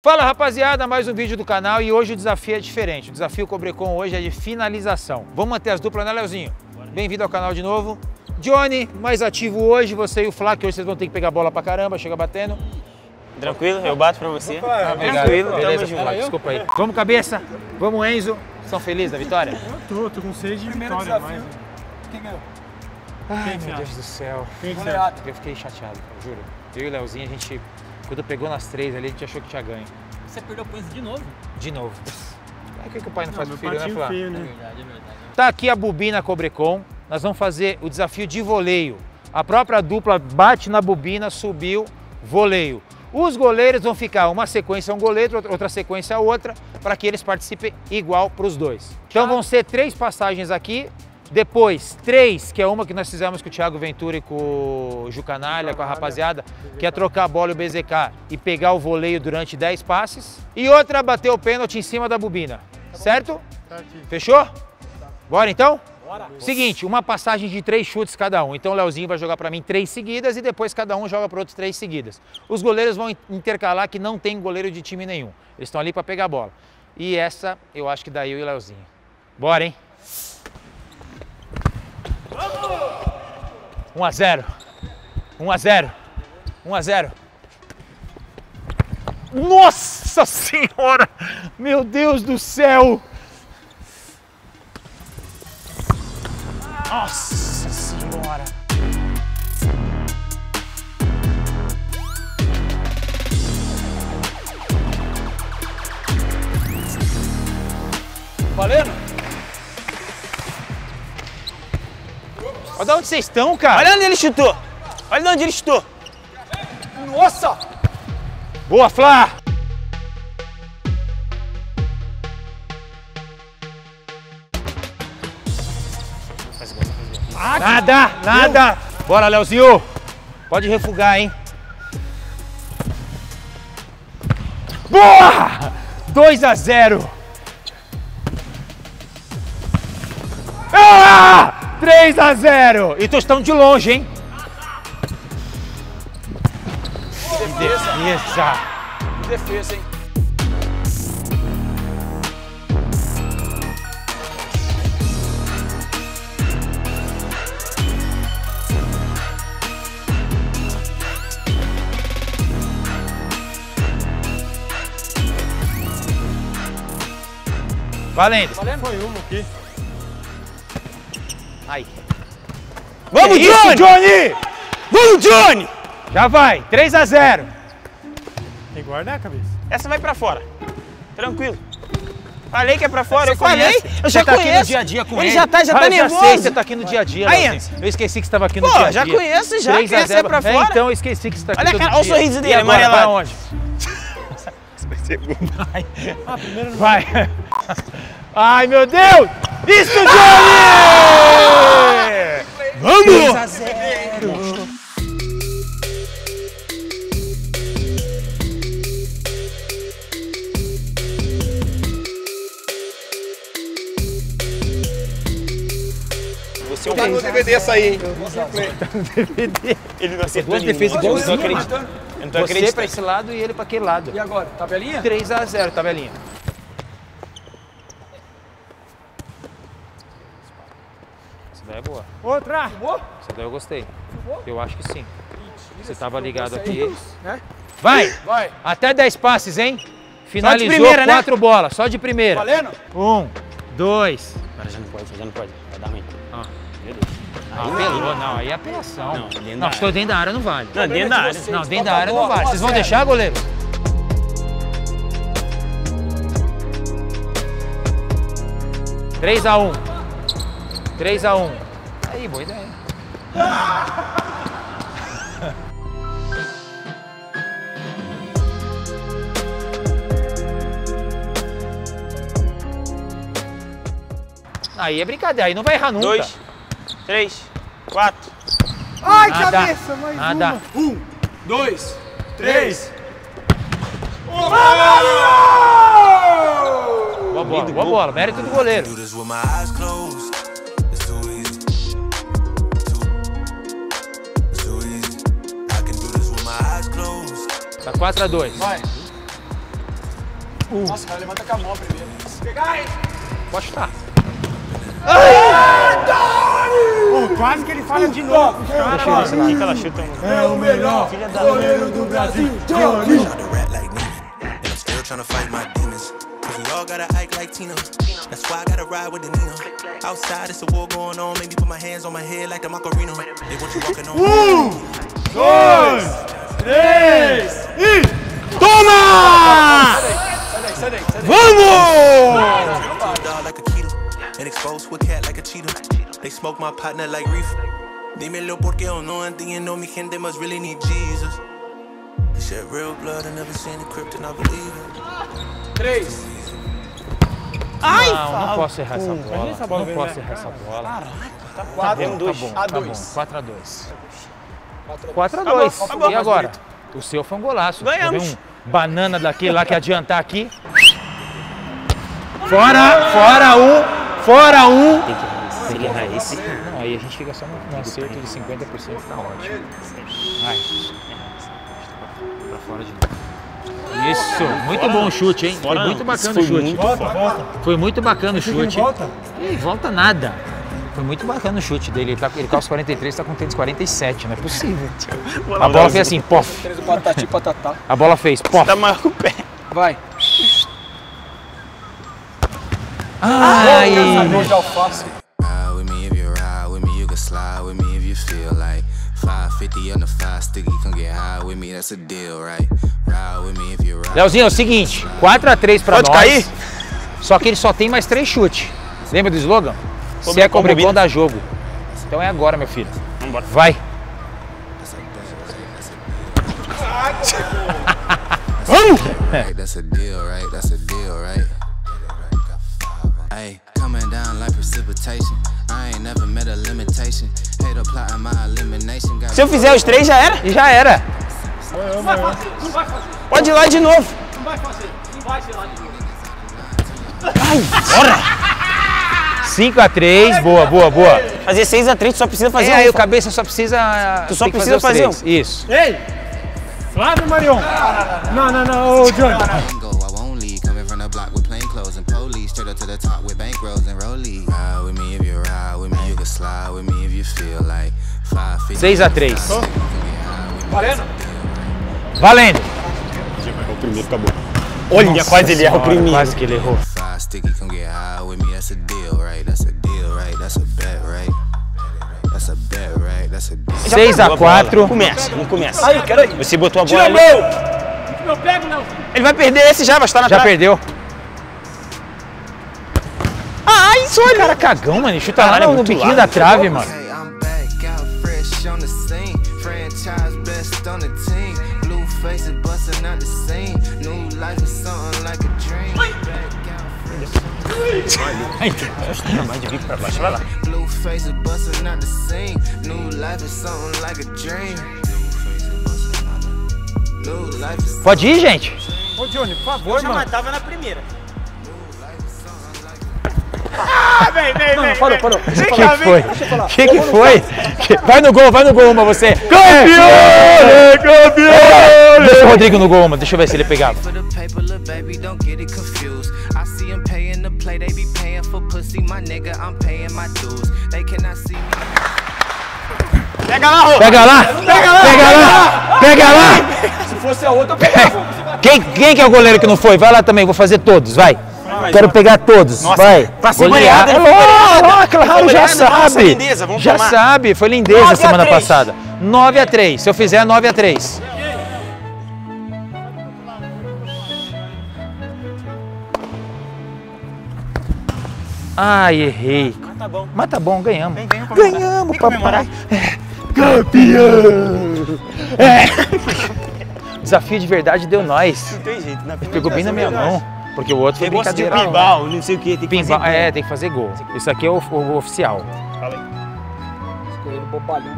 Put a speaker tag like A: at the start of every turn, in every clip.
A: Fala rapaziada, mais um vídeo do canal e hoje o desafio é diferente. O desafio Cobrecon hoje é de finalização. Vamos manter as duplas, né Leozinho? Bem-vindo ao canal de novo. Johnny, mais ativo hoje, você e o Flá, que hoje vocês vão ter que pegar a bola pra caramba, chega batendo.
B: Tranquilo, eu bato pra você.
A: Ah,
B: Tranquilo,
A: Beleza,
B: tamo.
A: Flá, desculpa aí. Vamos cabeça, vamos Enzo. São felizes da vitória?
C: Tô, tô com sede de vitória, mas...
D: Quem ganhou?
A: Ai,
C: que você
A: meu Deus do céu.
C: Quem.
A: Eu fiquei chateado, cara, juro. Eu e o Leozinho, a gente, quando pegou nas três ali, a gente achou que tinha ganho.
D: Você perdeu pontos de novo?
A: De novo. É o que que o pai não, faz
C: Não,
A: pro
C: meu
A: filho, né,
C: patinho
A: Flá?
C: feio, né?
D: Verdade, é verdade.
A: Tá aqui a bobina Cobrecon. Nós vamos fazer o desafio de voleio. A própria dupla bate na bobina, subiu, voleio. Os goleiros vão ficar uma sequência um goleiro, outra- sequência a outra, para que eles participem igual para os dois. Então vão ser três passagens aqui, depois três, que é uma que nós fizemos com o Thiago Ventura e com o Jucanalha, com a rapaziada, que é trocar a bola e o BZK e pegar o voleio durante 10 passes. E outra, bater o pênalti em cima da bobina. Certo?
C: Tá aqui.
A: Fechou? Bora então? Seguinte, uma passagem de três chutes cada um. Então o Leozinho vai jogar para mim três seguidas e depois cada um joga para outros três seguidas. Os goleiros vão in- intercalar que não tem goleiro de time nenhum. Eles estão ali para pegar a bola. E essa eu acho que dá eu e o Leozinho. Bora, hein? 1 a 0. 1 a 0. 1 a 0. Nossa Senhora! Meu Deus do céu! Nossa senhora!
D: Valendo?
A: De onde vocês estão, cara!
B: Olha onde ele chutou. Olha de onde ele chutou.
D: Nossa!
A: Boa, Flá! Nada, nada! Bora, Leozinho! Pode refugar, hein? Boa! 2 a 0. 3 a 0. E tu estão de longe, hein? Defesa!
D: Que defesa, hein?
A: Valendo!
D: Valendo?
C: Foi uma aqui.
A: Aí.
B: Vamos,
A: Que isso,
B: Johnny!
A: Johnny!
B: Vamos, Johnny!
A: Já vai, 3 a 0.
C: Tem que guardar a cabeça.
B: Essa vai pra fora. Tranquilo. Falei que é pra fora, eu
A: Você
B: falei.
A: conhece?
B: Eu
A: Você
B: já
A: tá aqui
B: conheço.
A: no dia a dia com ele.
B: ele. já tá, já
A: Ah,
B: tá
A: eu
B: nervoso.
A: Já sei, você tá aqui no dia a dia,
B: Aí. Enzo.
A: Eu esqueci que você tava aqui no
B: Pô,
A: dia a dia.
B: já conheço já,
A: 3 a
B: quer ser
A: 0.
B: pra
A: É,
B: fora?
A: então eu esqueci que você tá aqui
B: Olha a
A: todo
B: cara, olha o
A: dia.
B: sorriso dele, amarelado.
A: Vai onde?
C: Ah, primeiro não.
A: Vai. Ai, meu Deus! Isso, Johnny! Vamos! 3 a 0.
B: Você é um
E: Tá no DVD essa aí, hein?
B: Ele não acertou
A: Duas defesas
B: Eu não tô
A: igualzinhas.
B: acreditando.
A: Você pra esse lado e ele pra aquele lado.
D: E agora? Tabelinha?
A: 3 a 0, tabelinha. Essa daí é boa.
C: Outra!
A: Essa daí eu gostei. Eu acho que sim. Você tava ligado aqui.
D: aí, né?
A: Vai!
D: Vai.
A: Até 10 passes, hein? Finalizou
B: primeira, né?
A: quatro bolas, só de primeira.
D: Valendo?
A: Um, dois.
B: Agora já não pode, já não pode. Vai dar ruim.
A: Ah.
B: Meu Deus.
A: Ah, apelou, não, aí é apelação.
B: Não, dentro da
A: não,
B: área.
A: estou dentro da área, não vale.
B: Não, dentro da área.
D: vocês.
A: Não, dentro da área não vale.
D: um
A: Vocês vão deixar, goleiro? 3 a 1 3 a 1 Aí, boa ideia. Aí é brincadeira, aí não vai errar nunca.
B: Dois, três, quatro.
C: Ai,
A: Nada,
C: cabeça, mais
A: nada.
C: uma.
D: Um, dois, três.
A: Boa bola, boa bola. Mérito do goleiro. Tá 4 a 2
D: Vai. Nossa, cara, levanta com a mão primeiro. Pegar, hein?
A: Pode estar.
C: Pô, quase que ele falha de novo. Cara,
B: aqui que ela chuta um.
C: é o melhor goleiro do Brasil.
F: Still trying to fight my demons. Cause we all gotta act like Tina. That's why I gotta ride with the Nina. Outside, it's a war going on. Make me put my hands on my head like the Macarena. They want you walking on.
C: Dois, três e... Toma!
D: Sai daí, sai daí, sai daí.
C: Vamos!
F: Dímelo porque yo no entiendo. Mi gente must really need Jesus. They shed real blood. I never seen the crypt and I believe it.
D: Três.
A: Não, não posso errar essa bola.
C: essa bola
A: Não posso
C: na
A: errar essa bola.
D: Quatro.
A: Tá bom,
D: a
A: tá bom.
D: dois.
A: 4 a 2
D: Quatro a
A: 4 a
B: Acabou,
A: 2
B: acabou.
A: E agora? O seu foi um golaço.
B: Ganhamos.
A: Um banana daquele lá que adiantar aqui. Fora, fora um, fora um.
B: Tem que, tem que errar esse.
A: Não, aí a gente fica só no, no acerto de 50%, tá ótimo. Vai. Pra fora de novo. Isso, muito bom o chute, hein? Foi
B: Fora
A: muito bacana o chute.
B: muito
C: Volta, volta.
A: Foi muito bacana o chute.
C: volta?
A: Ih, volta nada. Foi muito bacana o chute dele. Ele, tá, ele calça 43, tá com tênis 47, não é possível. A bola fez assim, pof.
D: Patati, patatá.
A: A bola fez, pof.
B: Tá maior que o pé.
D: Vai.
A: Ai,
F: feel like 550 on the five sticky, come get high with me, that's a deal, right? Ride with me if you ride.
A: Leozinho, é o seguinte, 4x3 pra
B: Pode
A: nós.
B: cair?
A: Só que ele só tem mais três chutes. Lembra do slogan? Se
B: Como-
A: é
B: como
A: cobrecão,
B: bobina.
A: dá jogo. Então é agora, meu filho.
B: Vambora.
A: Vai.
F: Right, that's a deal, right? That's a deal, right? Hey, coming down like precipitation. I ain't never met a limitation. Hate applying my elimination.
B: Se eu fizer os três, já era.
A: Já era.
B: Pode ir lá de novo.
A: 5x3, boa, boa, boa.
B: Fazer 6 a 3 tu só precisa fazer
A: É,
B: um.
A: aí o cabeça só precisa.
B: Tu só precisa
A: os
B: fazer
A: três. Isso.
C: Ei! Flávio Marion! Não, não, não, ô Johnny.
F: you feel like 550.
A: 6x3.
D: Valendo?
A: Valendo.
B: O primeiro acabou. Olha, quase ele erra o primeiro.
A: Quase que ele errou.
F: Sticky, come get high with me. That's a deal, right? That's a deal, right? That's a bet, right? That's a bet, right? That's a deal.
B: Já
A: 6 a
B: pegou bola.
A: 4.
B: Começa, não começa.
D: Aí, aí.
B: Você botou a bola
D: Tira
B: ali.
D: meu!
B: Ele vai perder esse já, vai estar na
A: Já
B: trave.
A: perdeu.
B: Ai, isso olha.
A: Cara, cagão, mano. Ele chuta lá
B: Caralho, é
A: no, no
B: muito
A: biquinho da trave, mano.
B: Vai de bico pra baixo, vai lá.
F: Blue faces busting out the scene. New life is something like a dream.
A: Pode ir, gente?
C: Ô Johnny, por favor, mano.
B: matava na primeira.
D: Parou, parou.
A: O que foi? O que que foi? Vai no gol, vai no gol, uma você. Campeão! Campeão! Deixa o Rodrigo no gol, uma. Deixa eu ver se ele pegava.
F: for the paper, little baby, don't get it confused. I see them paying to play, they be paying for pussy, my nigga, I'm paying my dues. They cannot see me.
B: Pega lá, Rô.
A: Pega lá! Pega lá! Pega lá! Pega lá!
D: Se fosse a outra, eu pegava.
A: Quem, quem que é o goleiro que não foi? Vai lá também, vou fazer todos, vai. Quero pegar todos,
B: Nossa,
A: vai. Golear.
B: goleada,
A: É lógico,
B: goleada.
A: claro, já sabe.
B: lindeza, vamos
A: Já
B: tomar.
A: sabe, foi lindeza
B: 9 a
A: semana
B: 3.
A: passada. 9 a 3. Se eu fizer 9 a 3. Ai, errei.
B: Tá bom.
A: Mas tá bom, ganhamos.
B: Vem, vem.
A: Ganhamos,
B: Vem
A: papai. É, campeão! É. Desafio de verdade deu nós.
B: Não tem jeito, né?
A: Pegou bem na minha mão. Porque o outro foi
B: Negócio de não sei o que, tem que
A: Pinball,
B: fazer
A: é, tem que fazer gol. Isso aqui é o, o oficial.
D: Escolhendo bobalhão.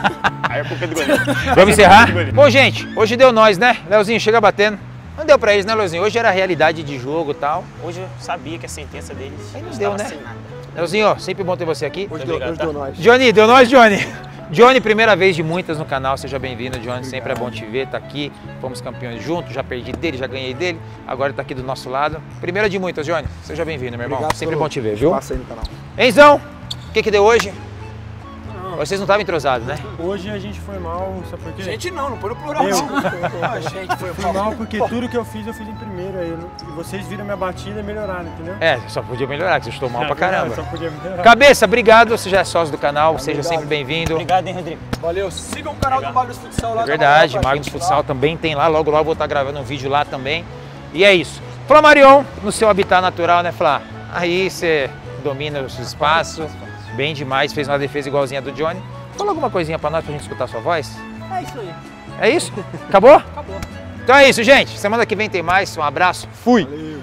B: Aí é culpa do goleiro.
A: Vamos encerrar? Bom, gente, hoje deu nós, né? Leozinho, chega batendo. Não deu pra eles, né, Leozinho? Hoje era a realidade de jogo e tal.
B: Hoje eu sabia que a sentença deles
A: Aí não deu, né?
B: sem nada.
A: Leozinho, ó, sempre bom ter você aqui.
D: Hoje deu,
B: obrigado,
D: hoje
B: tá?
D: deu nós.
A: Johnny, deu nós, Johnny. Johnny, primeira vez de muitas no canal, seja bem-vindo, Johnny. Sempre é bom te ver, tá aqui. Fomos campeões juntos, já perdi dele, já ganhei dele. Agora tá aqui do nosso lado. Primeira de muitas, Johnny. Seja bem-vindo, meu irmão.
D: Obrigado
A: Sempre bom te ver, viu?
D: espaço aí no canal.
A: Enzão, o que que deu hoje? Vocês não estavam entrosados, né?
C: Hoje a gente foi mal, sabe por quê?
D: Gente, não, não põe no plural,
C: Eu.
D: não. A gente foi
C: Fui mal porque tudo que eu fiz, eu fiz em primeiro. Aí e vocês viram minha batida e melhoraram, entendeu?
A: É, só podia melhorar, que você chutou mal pra caramba.
C: Só podia melhorar.
A: Cabeça, obrigado. Você já é sócio do canal, seja sempre bem-vindo.
B: Obrigado, hein, Rodrigo.
D: Valeu, sigam o canal do Magnus Futsal lá.
A: É verdade,
D: moral pra
A: Magnus Futsal
D: lá.
A: também tem lá, logo logo vou estar gravando um vídeo lá também. E é isso. Flamarion, no seu habitat natural, né, Flá? Aí você domina os espaços, bem demais, fez uma defesa igualzinha do Johnny. Fala alguma coisinha pra nós, pra gente escutar sua voz?
D: É isso aí.
A: É isso? Acabou?
D: Acabou.
A: Então é isso, gente. Semana que vem tem mais. Um abraço. Fui!
D: Valeu.